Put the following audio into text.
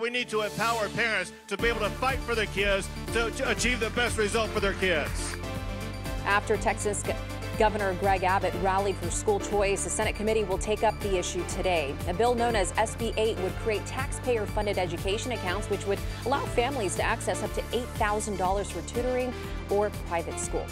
We need to empower parents to be able to fight for their kids to, to achieve the best result for their kids. After Texas Governor Greg Abbott rallied for school choice, the Senate committee will take up the issue today. A bill known as SB 8 would create taxpayer funded education accounts, which would allow families to access up to $8,000 for tutoring or private school.